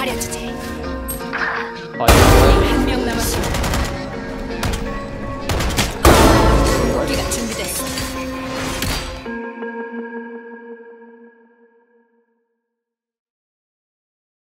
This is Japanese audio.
가려주 지.